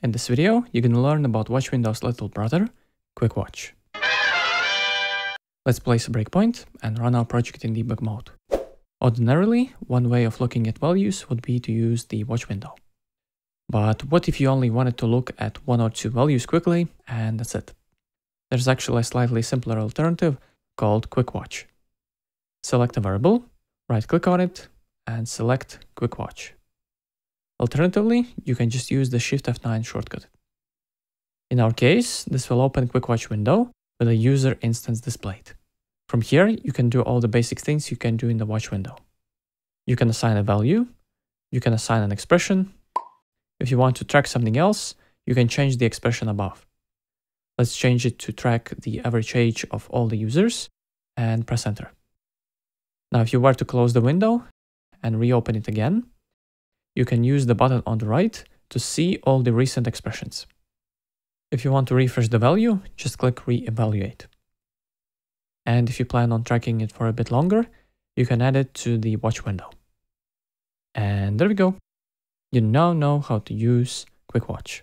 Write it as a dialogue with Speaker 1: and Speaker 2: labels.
Speaker 1: In this video, you're gonna learn about Watch Window's little brother, Quick Watch. Let's place a breakpoint and run our project in debug mode. Ordinarily, one way of looking at values would be to use the watch window. But what if you only wanted to look at one or two values quickly and that's it? There's actually a slightly simpler alternative called Quick Watch. Select a variable, right click on it, and select Quick Watch. Alternatively, you can just use the Shift F9 shortcut. In our case, this will open QuickWatch window with a user instance displayed. From here, you can do all the basic things you can do in the watch window. You can assign a value, you can assign an expression. If you want to track something else, you can change the expression above. Let's change it to track the average age of all the users and press enter. Now, if you were to close the window and reopen it again, you can use the button on the right to see all the recent expressions. If you want to refresh the value, just click re-evaluate. And if you plan on tracking it for a bit longer, you can add it to the watch window. And there we go. You now know how to use Quick Watch.